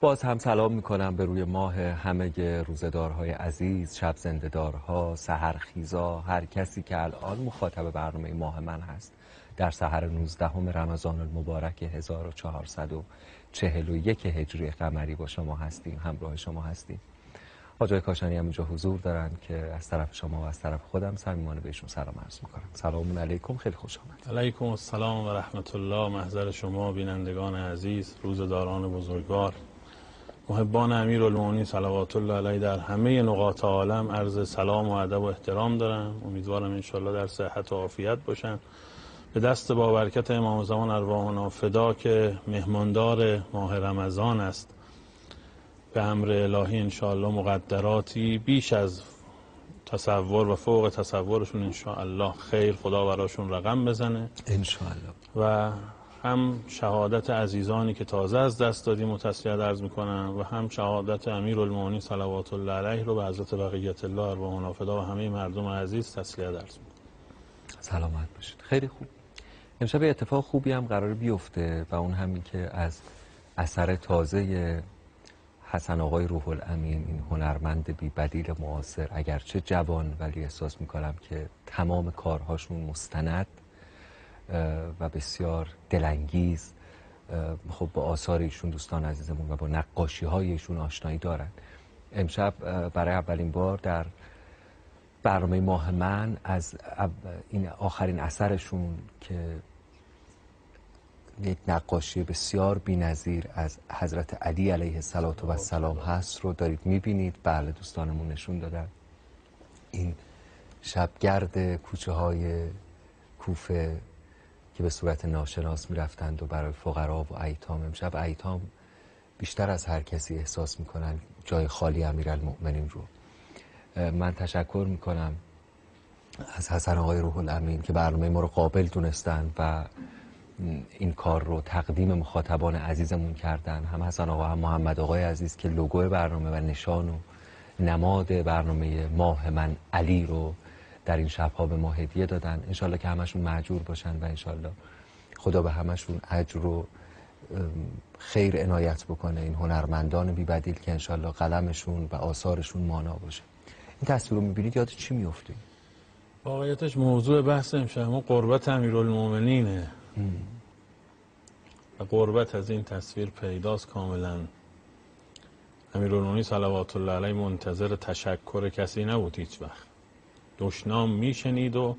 باز هم سلام می‌کنم به روی ماه همه روزدارهای عزیز شب زندهدارها سهرخیزا هر کسی که الان مخاطب برنامه ماه من هست. در سحر 19 رمضان المبارک 1441 هجری قمری با شما هستیم همراه شما هستیم. آجای کاشانی هم اینجا حضور دارن که از طرف شما و از طرف خودم صمیمانه بهشون سلام عرض می‌کنم. سلام علیکم خیلی خوش آمد علیکم السلام و رحمت الله محضر شما بینندگان عزیز روزداران بزرگوار. محبان امیر المومنین صلوات الله علیه در همه نقاط عالم عرض سلام و ادب و احترام دارم. امیدوارم انشالله در صحت و عافیت باشن. به دست با برکت امام زمان ارواحنا فدا که مهماندار ماه رمضان است. به امر الهی انشاءالله مقدراتی بیش از تصور و فوق تصورشون انشاءالله خیر. خدا براشون رقم بزنه. انشاءالله. و هم شهادت عزیزانی که تازه از دست دادیم و تسلیت عرض می‌کنم و هم شهادت امیر المومنین صلوات الله علیه رو به حضرت بقیت الله ارواح فدا و همه مردم عزیز تسلیت عرض می‌کنم. سلامت باشید. خیلی خوب. امشب اتفاق خوبی هم قرار بیفته و اون همین که از اثر تازه حسن آقای روح الامین این هنرمند بی بدیل معاصر اگرچه جوان ولی احساس می‌کنم که تمام کارهاشون مستند. و بسیار دلانگیز خب با آثار ایشون دوستان عزیزمون و با نقاشی های ایشون آشنایی دارن. امشب برای اولین بار در برنامه ماه من از این آخرین اثرشون که یک نقاشی بسیار بی‌نظیر از حضرت علی علیه السلام هست رو دارید می‌بینید. بله دوستانمون نشون دادن. این شبگرد کوچه های کوفه که به صورت ناشناس می‌رفتند و برای فقرا و ایتام امشب. ایتام بیشتر از هر کسی احساس می‌کنن جای خالی امیرالمؤمنین رو. من تشکر می‌کنم از حسن آقای روح الامین که برنامه ما رو قابل دونستن و این کار رو تقدیم مخاطبان عزیزمون کردن. هم حسن آقا هم محمد آقای عزیز که لوگو برنامه و نشان و نماد برنامه ماه من علی رو در این شبها به ما هدیه دادن. انشالله که همشون معجور باشن و انشالله خدا به همشون اجر رو خیر عنایت بکنه. این هنرمندان بی بدیل که انشالله قلمشون و آثارشون مانا باشه. این تصویر رو می‌بینید؟ یاد چی میفته؟ واقعیتش موضوع بحث امشب. ما قربت امیرالمومنینه و قربت از این تصویر پیداست کاملا. امیرالمومنین صلوات الله علیه منتظر تشکر کسی نبود هیچ وقت. دشنام میشنید و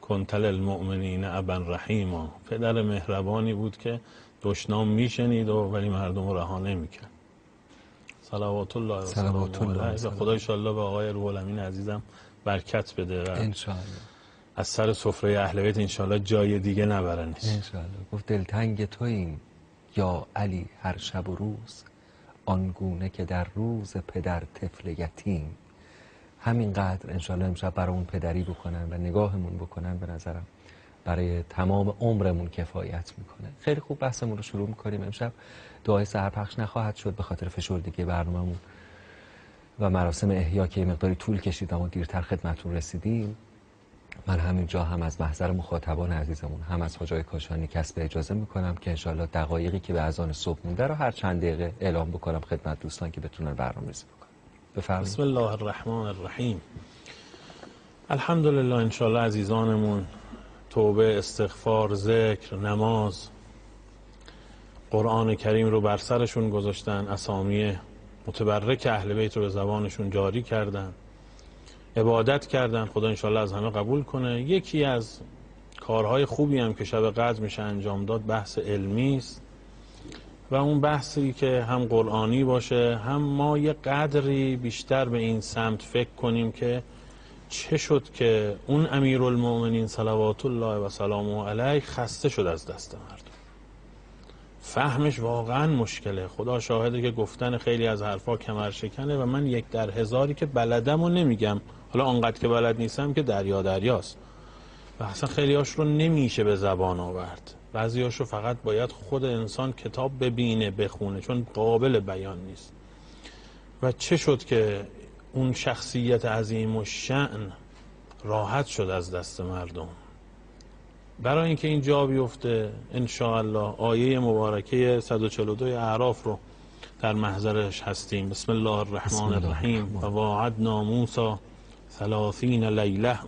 کنتل المؤمنین ابا رحیما. پدر مهربانی بود که دشنام میشنید و ولی مردم رو رها نمی‌کرد. صلوات الله صلوات الله خدا ان به آقای روح عزیزم برکت بده و انشالله از سر سفره اهل بیت انشالله جای دیگه نبرنش. انشالله گفت دلتنگ توییم. یا علی هر شب و روز. آنگونه که در روز پدر طفل یتیم. همینقدر انشالله امشب اون پدری بکنن و نگاهمون بکنن به نظرم برای تمام عمرمون کفایت می‌کنه. خیلی خوب بحثمون رو شروع می‌کنیم. امشب دعای سهر پخش نخواهد شد به خاطر فشردگی برنامهمون و مراسم احیا که مقداری طول کشید اما دیرتر خدمتون رسیدیم. من همینجا هم از محضر مخاطبان عزیزمون هم از حجای کاشانی کسب اجازه می‌کنم که انشالله دقایقی که به اذان صبح مونده رو هر چند دقیقه اعلام بکنم خدمت دوستان که بتونن برنامه ریزی بکنن. بفرمایید. بسم الله الرحمن الرحیم. الحمدلله انشالله عزیزانمون توبه استغفار ذکر نماز قرآن کریم رو بر سرشون گذاشتن اسامی متبرک اهل بیت رو به زبانشون جاری کردن عبادت کردن. خدا انشالله از همه قبول کنه. یکی از کارهای خوبی هم که شب قدر میشه انجام داد بحث علمی است. و اون بحثی که هم قرآنی باشه هم ما یه قدری بیشتر به این سمت فکر کنیم که چه شد که اون امیر المؤمنین صلوات الله و سلامه علیه خسته شد از دست مردم. فهمش واقعا مشکله. خدا شاهده که گفتن خیلی از حرفا کمر شکنه و من یک در هزاری که بلدم و نمیگم. حالا آنقدر که بلد نیستم که دریا دریاست. و اصلا خیلی هاش رو نمیشه به زبان آورد. بعضی هاش رو فقط باید خود انسان کتاب ببینه بخونه چون قابل بیان نیست. و چه شد که اون شخصیت عظیم و شعن راحت شد از دست مردم؟ برای اینکه این جا بیفته ان الله آیه مبارکه 142 اعراف رو در محضرش هستیم. بسم الله الرحمن الرحیم. و واعدنا موسی ثلاثین لیله.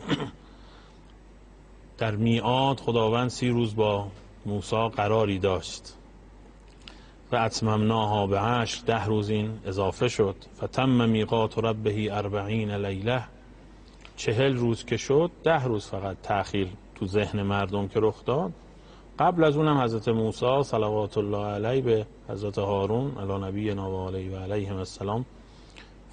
در میعاد خداوند سی روز با موسی قراری داشت. و اتممناها به عشر ده روز این اضافه شد. فتم میقات ربه اربعین لیله. چهل روز که شد ده روز فقط تأخیر تو ذهن مردم که رخ داد. قبل از اونم حضرت موسی صلوات الله علیه به حضرت هارون علی نبی و علیه و علیه السلام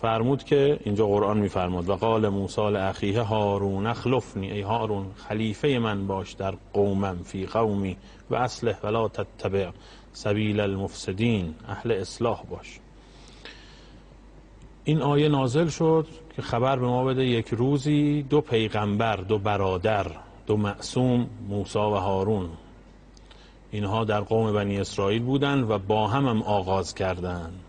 فرمود که اینجا قرآن میفرماد و قال موسی لاخیه هارون اخلفنی ای هارون خلیفه من باش در قومم فی قومی و اصلح ولا تتبع سبیل المفسدین اهل اصلاح باش. این آیه نازل شد که خبر به ما بده یک روزی دو پیغمبر دو برادر دو معصوم موسی و هارون. اینها در قوم بنی اسرائیل بودند و با هم هم آغاز کردند.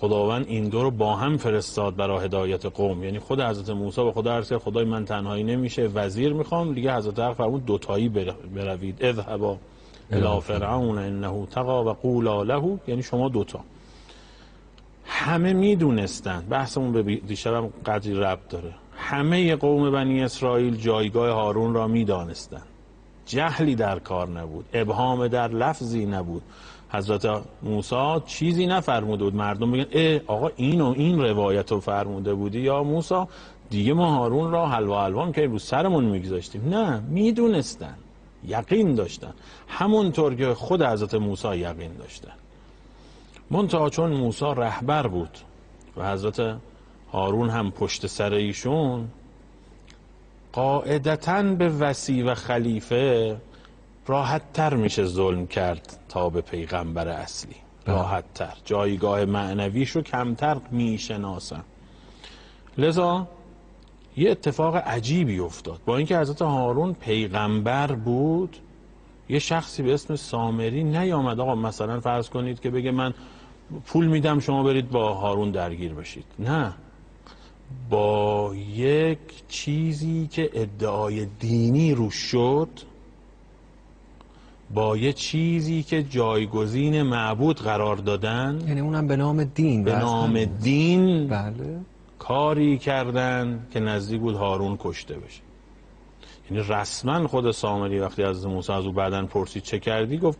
خداوند این دو رو با هم فرستاد برای هدایت قوم. یعنی خود حضرت موسی و خدا عرض خدای من تنهایی نمیشه وزیر می‌خوام دیگه حضرت حق فرمود دوتایی بروید. اذهبا الى فرعون انه تقا و قولا له. یعنی شما دوتا. همه می‌دونستند بحثمون به دیشبم قدری ربط داره. همه قوم بنی اسرائیل جایگاه هارون را می‌دانستند جهلی در کار نبود ابهام در لفظی نبود. حضرت موسی چیزی نفرموده بود. مردم بگن اه آقا این و این روایت رو فرموده بودی؟ یا موسی دیگه ما هارون را حلوا حلوان که رو سرمون میگذاشتیم. نه می‌دونستن. یقین داشتن. همونطور که خود حضرت موسی یقین داشتن. منتها چون موسی رهبر بود و حضرت هارون هم پشت سر ایشون قاعدتا به وسی و خلیفه راحت تر میشه ظلم کرد تا به پیغمبر اصلی. بله. راحت تر جایگاه معنویش رو کمتر می‌شناسن. لذا یه اتفاق عجیبی افتاد. با اینکه حضرت هارون پیغمبر بود یه شخصی به اسم سامری نیامد. آقا مثلا فرض کنید که بگه من پول میدم شما برید با هارون درگیر بشید. نه. با یک چیزی که ادعای دینی رو شد با یه چیزی که جایگزین معبود قرار دادن. یعنی اونم به نام دین به نام دین بله. کاری کردن که نزدیک بود هارون کشته بشه. یعنی رسما خود سامری وقتی از موسی از او بعدن پرسید چه کردی گفت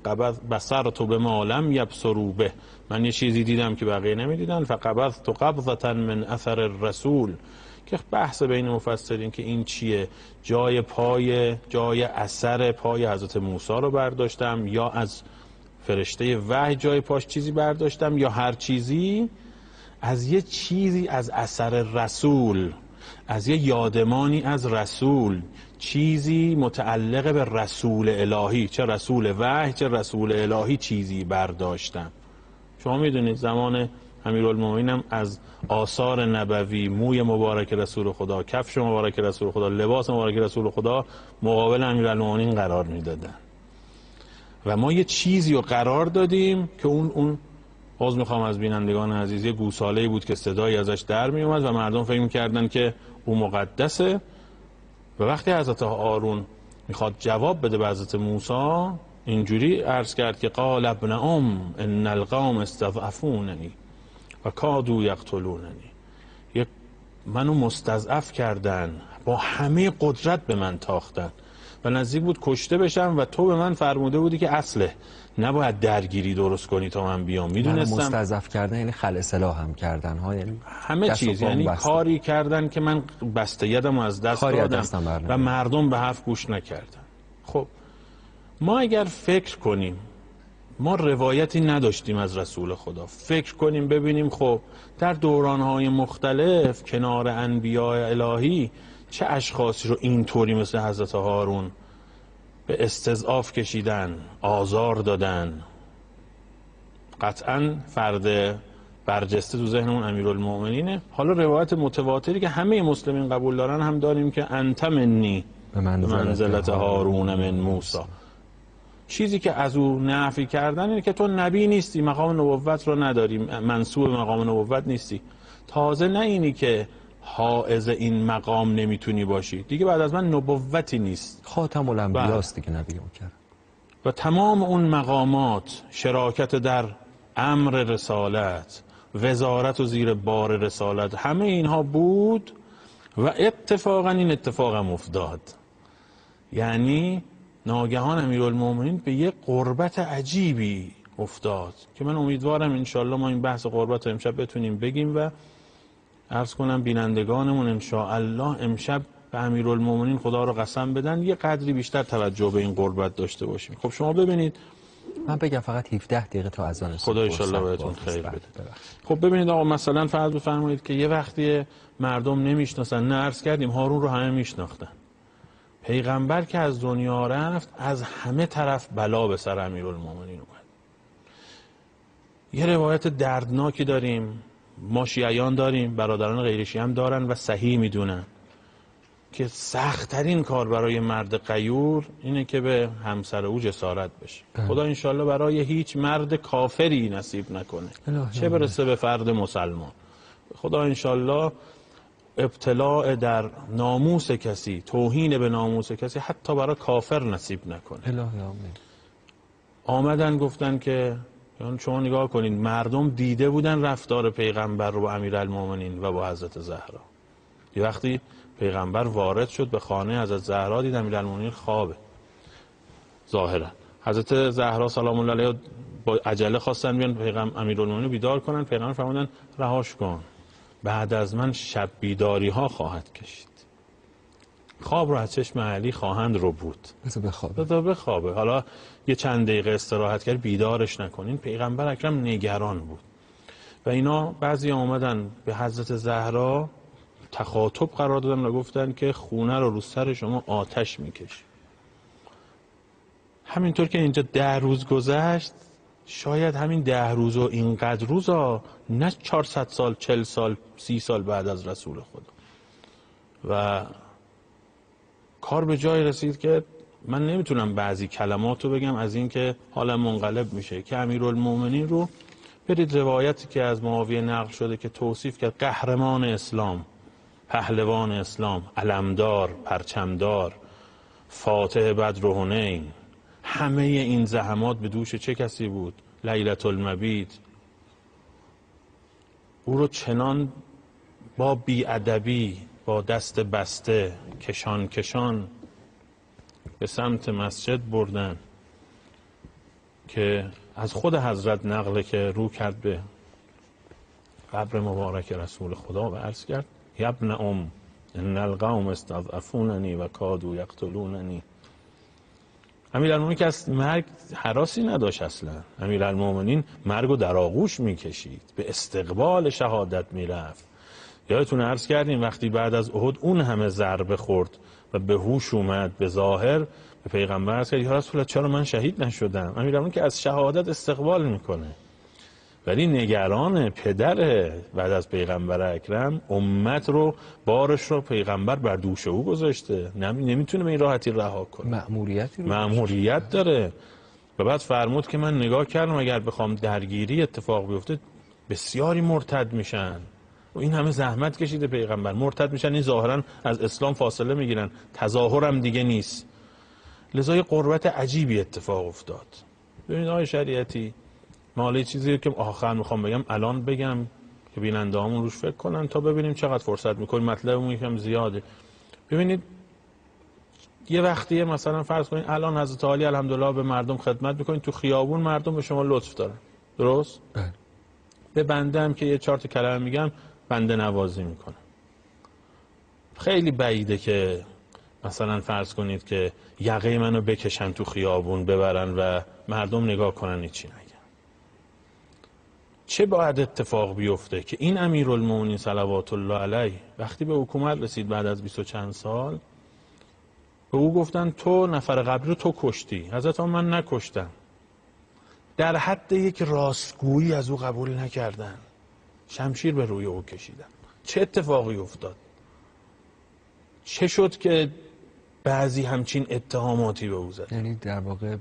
بسر تو به مالم یبسرو به. من یه چیزی دیدم که بقیه نمی‌دیدن فقبض تو قبضتا من اثر رسول که بحث بین مفسرین که این چیه؟ جای پای جای اثر پای حضرت موسی رو برداشتم یا از فرشته وحی جای پاش چیزی برداشتم یا هر چیزی؟ از یه چیزی از اثر رسول از یه یادمانی از رسول. چیزی متعلق به رسول الهی چه رسول وحی چه رسول الهی چیزی برداشتم شما می‌دونید زمان امیرالمومنین از آثار نبوی موی مبارک رسول خدا کفش مبارک رسول خدا لباس مبارک رسول خدا مقابل امیرالمومنین قرار می‌دادن. و ما یه چیزی رو قرار دادیم که اون اون باز می‌خوام از بینندگان عزیز یه گوساله بود که صدایی ازش در میومد و مردم فکر می‌کردن که او مقدسه. و وقتی حضرت آرون می‌خواد جواب بده به حضرت موسی اینجوری عرض کرد که قال ابن ام ان القوم استضعفوننی و کادو یقتلوننی. یک منو مستضعف کردن با همه قدرت به من تاختن. و نزدیک بود کشته بشم و تو به من فرموده بودی که اصله. نباید درگیری درست کنی تا من بیام. می‌دونستم مستضعف کردن یعنی خل اصلاح هم کردن ها یعنی همه چیز یعنی کاری کردن که من بسته یدم از دست دادم و مردم به حرف گوش نکردن. خب ما اگر فکر کنیم ما روایتی نداشتیم از رسول خدا. فکر کنیم ببینیم خب در دورانهای مختلف کنار انبیاء الهی چه اشخاصی رو اینطوری مثل حضرت هارون به استضعاف کشیدن آزار دادن. قطعا فرد برجسته تو ذهنمون امیرالمؤمنینه. حالا روایت متواتری که همه مسلمین قبول دارن هم داریم که انت منی به منزلت هارون من موسی. چیزی که از او نفی کردن اینه که تو نبی نیستی مقام نبوت رو نداری. منصوب مقام نبوت نیستی. تازه نه اینی که حائز این مقام نمی‌تونی باشی. دیگه بعد از من نبوتی نیست. خاتم الانبیاست دیگه نبی کرد. و تمام اون مقامات شراکت در امر رسالت وزارت و زیر بار رسالت همه اینها بود و اتفاقا این اتفاق هم افتاد. یعنی ناگهان امیرالمومنین به یه قربت عجیبی افتاد که من امیدوارم انشالله ما این بحث قربت رو امشب بتونیم بگیم و عرض کنم بینندگانمون انشاءالله امشب به امیرالمومنین خدا رو قسم بدن یه قدری بیشتر توجه به این قربت داشته باشیم. خب شما ببینید. من بگم فقط 17 دقیقه تا اذان خدا انشالله بهتون خیر بده. خب ببینید آقا مثلا فرض بفرمایید که یه وقتی مردم نمی‌شناسن نه عرض کردیم هارون رو همه میشناختن. پیغمبر که از دنیا رفت از همه طرف بلا به سر امیرالمومنین اومد. یه روایت دردناکی داریم. ما شیعیان داریم برادران غیر هم دارن و صحیح می‌دونن. که سختترین کار برای مرد قیور اینه که به همسر او جسارت بشه. بله. خدا انشالله برای هیچ مرد کافری نصیب نکنه. چه برسه به فرد مسلمان. خدا انشالله ابتلاع در ناموس کسی توهین به ناموس کسی حتی برای کافر نصیب نکنه. الهی آمین. آمدن گفتن که یعنی شما نگاه کنید مردم دیده بودن رفتار پیغمبر رو با امیرالمومنین و با حضرت زهرا. یه وقتی پیغمبر وارد شد به خانه حضرت زهرا دید امیرالمومنین خوابه. ظاهرا. حضرت زهرا سلام الله علیها با عجله خواستن بیان پیغمبر امیرالمومنین بیدار کنن پیغمبر فرمودن رهاش کن. بعد از من شب بیداری ها خواهد کشید. خواب رو از چشم علی خواهند رو بود. بذار بخواب بذار بخوابه. حالا یه چند دقیقه استراحت کرد بیدارش نکنین. پیغمبر اکرم نگران بود. و اینا بعضی آمدن به حضرت زهرا تخاطب قرار دادن و گفتن که خونه رو رو سر شما آتش میکش. همینطور که اینجا ده روز گذشت شاید همین ده روز و اینقدر روزا نه 400 سال 40 سال 30 سال بعد از رسول خدا. و کار به جای رسید که من نمی‌تونم بعضی کلمات رو بگم از اینکه حالم منقلب میشه. که امیرالمومنین رو برید روایتی که از معاویه نقل شده که توصیف کرد قهرمان اسلام پهلوان اسلام علمدار پرچمدار فاتح بدر و حنین. همه این زحمات به دوش چه کسی بود؟ لیلت المبید. او رو چنان با بیادبی با دست بسته کشان کشان به سمت مسجد بردن که از خود حضرت نقله که رو کرد به قبر مبارک رسول خدا و عرض کرد یبن ام ان القوم استضعفوننی و کادو یقتلوننی. امیرالمومنین که از مرگ حراسی نداشت اصلا. امیرالمومنین مرگ و در آغوش می‌کشید به استقبال شهادت می‌رفت. یادتون عرض کردیم وقتی بعد از احد اون همه ضربه خورد و به هوش اومد به ظاهر به پیغمبر عرض کرد یا رسول چرا من شهید نشدم؟ امیرالمومنین که از شهادت استقبال می‌کنه. ولی نگران پدر بعد از پیغمبر اکرم امت رو بارش رو پیغمبر بر دوش او گذاشته. نمی‌تونه به این راحتی رها کنه. مأموریتی رو مأموریت داره. و بعد فرمود که من نگاه کردم اگر بخوام درگیری اتفاق بیفته بسیاری مرتد میشن. این همه زحمت کشیده پیغمبر. مرتد میشن این ظاهرا از اسلام فاصله می‌گیرن. تظاهرم دیگه نیست. لذا یه قربت عجیبی اتفاق افتاد. ببینید آقای شریعتی مالی چیزی که آخر می‌خوام بگم الان بگم که بیننده همون روش فکر کنن تا ببینیم چقدر فرصت می‌کنیم. مطلبمون یکم زیاده. ببینید یه وقتیه مثلا فرض کنید الان حضرت علی الحمدلله به مردم خدمت می‌کنید تو خیابون مردم به شما لطف دارن. درست؟ بله. به بنده هم که یه چهار تا کلمه میگم بنده نوازی می‌کنم خیلی بعیده که مثلا فرض کنید که یقه منو بکشن تو خیابون ببرن و مردم نگاه کنن چی نگن. چه باید اتفاق بیفته که این امیرالمومنین صلوات الله علیه وقتی به حکومت رسید بعد از 20 چند سال به او گفتن تو نفر قبلی رو تو کشتی. حضرت من نکشتم. در حد یک راستگویی از او قبول نکردن. شمشیر به روی او کشیدن. چه اتفاقی افتاد؟ چه شد که بعضی همچین اتهاماتی به او زد؟ یعنی در واقع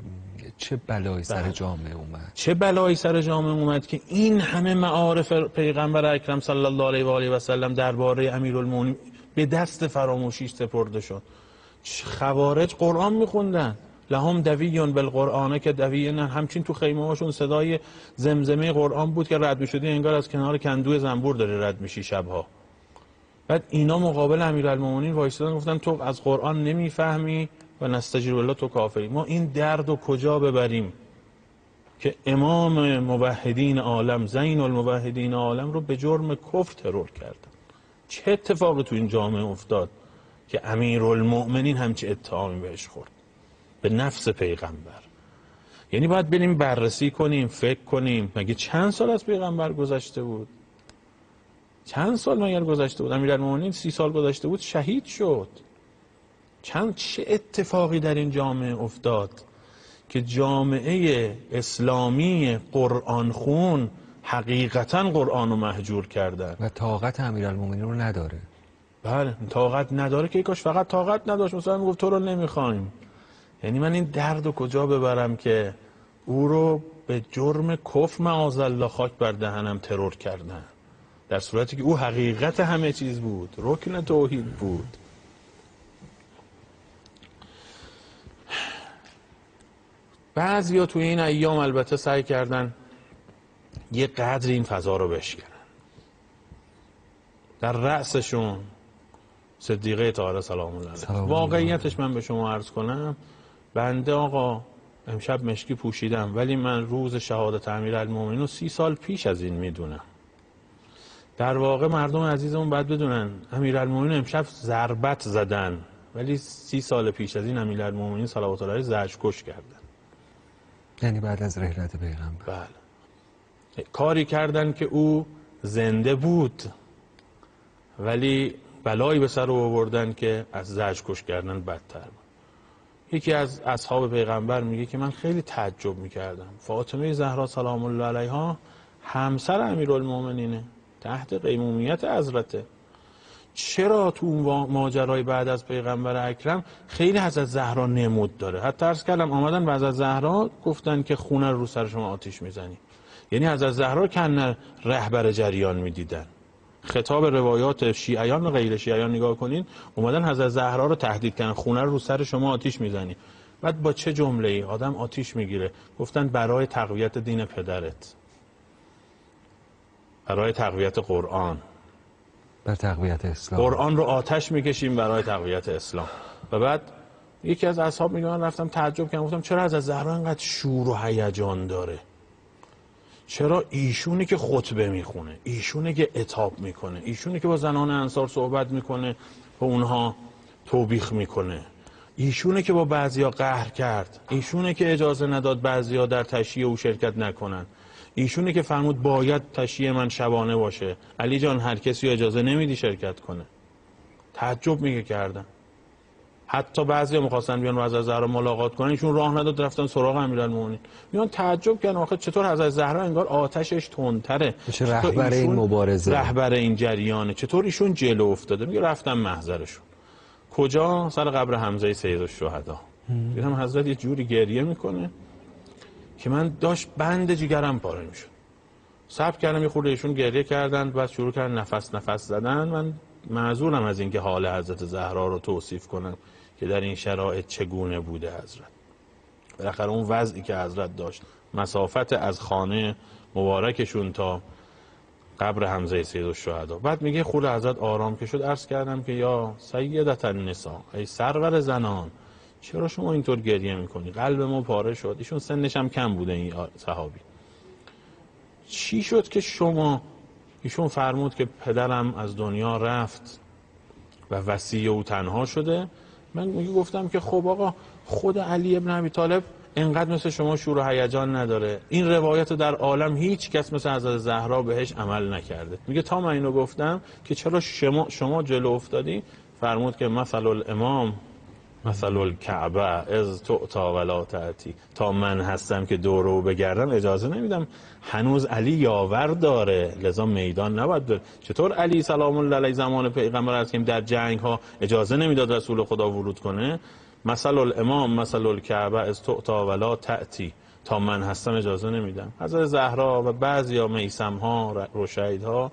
چه بلایی سر بله. جامعه اومد؟ چه بلایی سر جامعه اومد که این همه معارف پیغمبر اکرم صلی الله علیه و آله و سلم درباره امیرالمومنین به دست فراموشی سپرده شد. خوارج قرآن میخوندن. لهم دویون بالقرآن که دوی نه همچین تو خیمه هاشون صدای زمزمه قرآن بود که رد می‌شدی انگار از کنار کندوی زنبور داره رد میشی شبها. بعد اینا مقابل امیرالمومنین وایسادن گفتن تو از قرآن نمی‌فهمی و نستجیر بالله تو کافری. ما این درد و کجا ببریم؟ که امام موحدین عالم زین الموحدین عالم رو به جرم کفر ترور کردن. چه اتفاقی تو این جامعه افتاد که امیرالمؤمنین همچه اتهامی بهش خورد؟ به نفس پیغمبر. یعنی باید بریم بررسی کنیم فکر کنیم. مگه چند سال از پیغمبر گذشته بود؟ چند سال مگر گذشته بود؟ امیرالمؤمنین سی سال گذشته بود شهید شد. چند چه اتفاقی در این جامعه افتاد که جامعه اسلامی قرآن خون حقیقتا قرآن رو محجور کردن؟ و طاقت امیرالمومنین رو نداره. بله طاقت نداره که کاش فقط طاقت نداشت. مثلا می‌گفت تو رو نمی‌خوایم. یعنی من این درد رو کجا ببرم که او رو به جرم کف معاذ الله خاک بر دهنم ترور کردن؟ در صورتی که او حقیقت همه چیز بود رکن توحید بود. بعضیا توی این ایام البته سعی کردن یه قدر این فضا رو بشکنن. در رأسشون صدیقه طاهره سلام الله واقعیتش من به شما عرض کنم بنده آقا امشب مشکی پوشیدم ولی من روز شهادت امیرالمومنین رو سی سال پیش از این می‌دونم. در واقع مردم عزیزمون باید بدونن امیرالمومنین امشب ضربت زدن ولی سی سال پیش از این امیرالمومنین صلوات الله علیه زجرکش کردن. یعنی بعد از رحلت پیغمبر. بله. کاری کردن که او زنده بود ولی بلایی به سر آوردن که از زج کش کردن بدتر بود. یکی از اصحاب پیغمبر میگه که من خیلی تعجب می‌کردم. فاطمه زهرا سلام الله علیها همسر امیرالمومنینه تحت قیمومیت حضرته. چرا تو اون ماجرای بعد از پیغمبر اکرم خیلی حضرت زهرا نمود داره؟ حتی ارز کردم آمدن و حضرت زهرا گفتن که خونه رو سر شما آتیش می‌زنی. یعنی حضرت زهرا کن رهبر جریان می‌دیدن. خطاب روایات شیعیان و غیر شیعیان نگاه کنین اومدن حضرت زهرا رو تهدید کردن. خونه رو سر شما آتیش می‌زنی. بعد با چه جمله ای آدم آتیش می‌گیره. گفتن برای تقویت دین پدرت. برای تقویت قرآن. بر تقویت اسلام. قرآن رو آتش می‌کشیم برای تقویت اسلام. و بعد یکی از اصحاب میگه من رفتم تعجب کردم. گفتم چرا از زهرا اینقدر شور و هیجان داره؟ چرا ایشونی که خطبه می‌خونه ایشونی که اتاب می‌کنه ایشونی که با زنان انصار صحبت می‌کنه با اونها توبیخ می‌کنه. ایشونه که با بعضیا قهر کرد ایشونه که اجازه نداد بعضیا در تشییع او شرکت نکنن. ایشونه که فرمود باید تشییع من شبانه باشه. علی جان هر کسی اجازه نمیدی شرکت کنه. تعجب میگه کردن. حتی بعضی می‌خواستن بیان حضرت زهرا ملاقات کنن ایشون راه نداد رفتن سراغ امیرالمومنین. میان تعجب کردن آخه چطور حضرت زهرا انگار آتشش تندتره؟ چه رهبر این مبارزه؟ رهبر این جریانه؟ چطور ایشون جلو افتاده؟ میگه رفتم محضرشون. کجا؟ سر قبر حمزه سید الشهدا. دیدم حضرت یه جوری گریه می‌کنه که من داشت بند جگرم پاره می‌شد. صبر کردم یه خورده ایشون گریه کردن بعد شروع کردن نفس نفس زدن. من معذورم از اینکه حال حضرت زهرا رو توصیف کنم. که در این شرایط چگونه بوده حضرت. بالاخره اون وضعی که حضرت داشت مسافت از خانه مبارکشون تا قبر حمزه سید الشهدا. بعد میگه خود حضرت آرام که شد عرض کردم که یا سیدت النساء ای سرور زنان چرا شما اینطور گریه می‌کنی؟ قلب ما پاره شد. ایشون سنش هم کم بوده این صحابی. چی شد که شما ایشون فرمود که پدرم از دنیا رفت و وسیع او تنها شده من میگه گفتم که خب آقا خود علی ابن ابی طالب انقدر مثل شما شور و هیجان نداره. این روایت در عالم هیچ کس مثل حضرت زهرا بهش عمل نکرده. میگه تا من اینو گفتم که چرا شما شما جلو افتادی؟ فرمود که مثل الامام. مثل الکعبه از تعتا ولا تعتی تا من هستم که دورو بگردم اجازه نمیدم. هنوز علی یاور داره. لذا میدان نباید داره چطور علی سلام الله علیه زمان پیغمبر هستیم در جنگ ها اجازه نمی‌داد رسول خدا ورود کنه؟ مثل الامام مثل الکعبه از تعتا ولا تعتی تا من هستم اجازه نمیدم. حضرت زهرا و بعضی ها میسم ها روشید ها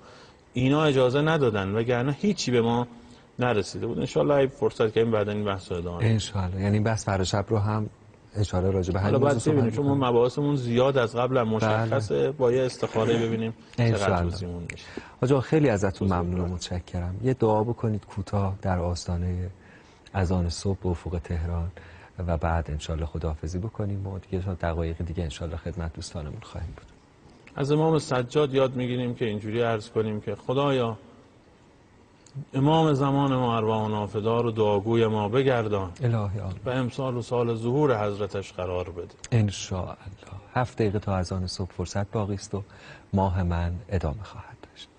اینا اجازه ندادن وگرنه هیچی به ما نرسیده بود. انشالله فرصت که این بعد این بحث ادامه انشالله یعنی بس فردا شب رو هم اشاره راجع به حالا همین موضوع ببینیم صحبت چون ما. مباحثمون زیاد از قبل هم مشخصه. با یه استخاره ببینیم چقدر. توضیحمون میشه. آقا خیلی ازتون ممنون و متشکرم. یه دعا بکنید کوتاه در آستانه اذان صبح به افق تهران و بعد انشالله خداحافظی بکنیم و دیگه تا دقایق دیگه انشالله خدمت دوستانمون خواهیم بود. از امام سجاد یاد می‌گیریم که اینجوری عرض کنیم که خدایا امام زمان ما ارواح نافدار و دعاگوی ما بگردان. الهی آمین. و امسال و سال ظهور حضرتش قرار بده. انشاءالله. هفت دقیقه تا اذان صبح فرصت باقی است و ماه من ادامه خواهد داشت.